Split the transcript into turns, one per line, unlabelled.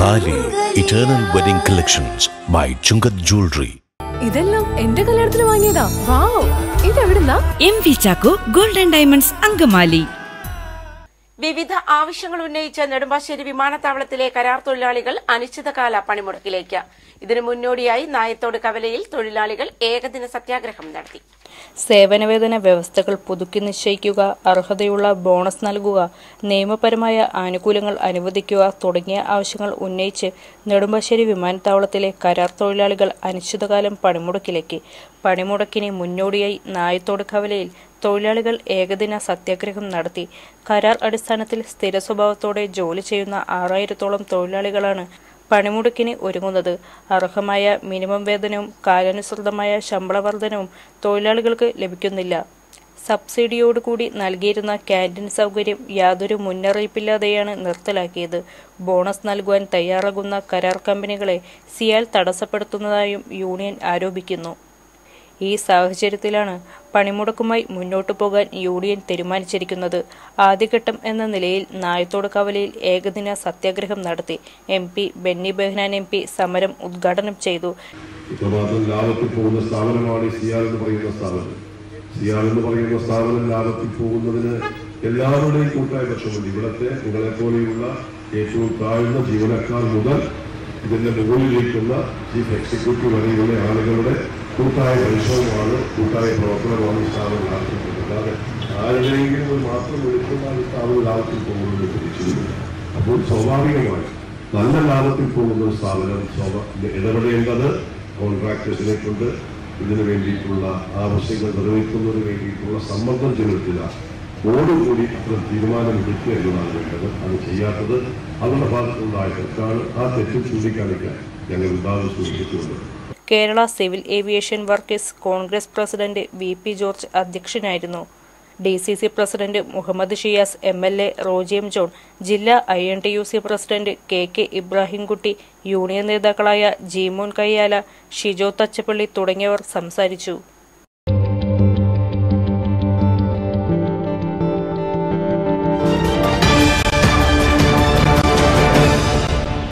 Thali eternal wedding collections by Chungath jewellery
ഇതെല്ലാം എന്റെ കല്യാണത്തിന് വാങ്ങിയതാ. Wow. ഇതെവിടുന്നാ?
M V Chacko golden diamonds Angamaly
വിവിധ ആവശ്യങ്ങൾ ഉന്നയിച്ച നെടുമ്പാശ്ശേരി വിമാനത്താവളത്തിലെ കരാർ തൊഴിലാളികൾ അനിശ്ചിതകാല പണിമുടക്കിലേക്ക്. ഇതിനു മുന്നോടിയായി നായത്തോട് കവലയിൽ തൊഴിലാളികൾ ഏകദിന സത്യാഗ്രഹം നടത്തി.
സേവനവേതന വ്യവസ്ഥകൾ പുതുക്കി നിശ്ചയിക്കുക അർഹതയുള്ള ബോണസ് നൽകുക നിയമപരമായ ആനുകൂല്യങ്ങൾ അനുവദിക്കുക തുടങ്ങിയ ആവശ്യങ്ങൾ ഉന്നയിച്ച് നെടുമ്പാശ്ശേരി വിമാനത്താവളത്തിലെ കരാർ തൊഴിലാളികൾ അനിശ്ചിതകാലം പണിമുടക്കിലേക്ക്. പണിമുടക്കിന് മുന്നോടിയായി നായത്തോട് കവലയിൽ തൊഴിലാളികൾ ഏകദിന സത്യാഗ്രഹം നടത്തി. കരാർ അടിസ്ഥാനത്തിൽ സ്ഥിര സ്വഭാവത്തോടെ ജോലി ചെയ്യുന്ന ആറായിരത്തോളം തൊഴിലാളികളാണ് പണിമുടക്കിന് ഒരുങ്ങുന്നത്. അർഹമായ മിനിമം വേതനവും കാലാനുസൃതമായ ശമ്പള വർധനവും തൊഴിലാളികൾക്ക് ലഭിക്കുന്നില്ല. സബ്സിഡിയോടുകൂടി നൽകിയിരുന്ന ക്യാന്റീൻ സൗകര്യം യാതൊരു മുന്നറിയിപ്പില്ലാതെയാണ് നിർത്തലാക്കിയത്. ബോണസ് നൽകുവാൻ തയ്യാറാകുന്ന കരാർ കമ്പനികളെ സിയാൽ തടസ്സപ്പെടുത്തുന്നതായും യൂണിയൻ ആരോപിക്കുന്നു. ഈ സാഹചര്യത്തിലാണ് പണിമുടക്കുമായി മുന്നോട്ടു പോകാൻ യൂണിയൻ തീരുമാനിച്ചിരിക്കുന്നത്. ആദ്യഘട്ടം എന്ന നിലയിൽ നായത്തോട് കവലയിൽ ഏകദിന സത്യാഗ്രഹം നടത്തി M P Benny Behanan M P സമരം ഉദ്ഘാടനം ചെയ്തു.
പോകുന്ന എന്ന് പറയുന്ന എന്ന് പറയുന്ന എല്ലാവരുടെയും കൂട്ടായ പക്ഷമുണ്ട്. ഇവിടുത്തെ പോലെയുള്ള ഏറ്റവും താഴ്ന്ന ജീവനക്കാർ മുതൽ ഇതിന്റെ മുകളിലിരിക്കുന്ന ചീഫ് എക്സിക്യൂട്ടീവ് അറിയുന്ന ആളുകളുടെ കൂട്ടായ പരിശ്രമമാണ് കൂട്ടായ പ്രവർത്തനമാണ് ഈ സ്ഥാപനം ലാഭത്തിൽ അല്ലാതെ ആരുടെയെങ്കിലും മാത്രം എടുക്കുന്ന ഈ സ്ഥാപനം ലാഭത്തിൽ പോകുന്നത് അപ്പോൾ സ്വാഭാവികമായി നല്ല ലാഭത്തിൽ പോകുന്ന ഒരു സ്ഥാപനം ഇടപെടേണ്ടത് ഇടപെടേണ്ടത് കോൺട്രാക്ടേഴ്സിനെക്കൊണ്ട് ഇതിനു വേണ്ടിയിട്ടുള്ള ആവശ്യങ്ങൾ നിറവേറ്റുന്നതിന് വേണ്ടിയിട്ടുള്ള സമ്മർദ്ദം ചെലുത്തുക ഓടുകൂടി അത്തരം തീരുമാനമെടുക്കുക എന്നതാണ് വേണ്ടത്. അത് ചെയ്യാത്തത് അവരുടെ ഭാഗത്തുനിന്നുണ്ടായ തെറ്റാണ്. ആ തെറ്റും ചൂണ്ടിക്കാണിക്കാൻ ഞങ്ങൾ ഉണ്ടാകും സൂചിപ്പിച്ചുകൊണ്ട്
Kerala civil aviation workers congress president V P George അധ്യക്ഷനായിരുന്നു. D C C president Muhammad Shiyas M L A റോജിയം John ജില്ലാ I N T U C president K K Ibrahimkutty union നേതാക്കളായ ജീമോൻ കയ്യാല ഷിജോ തച്ചപ്പള്ളി തുടങ്ങിയവർ സംസാരിച്ചു.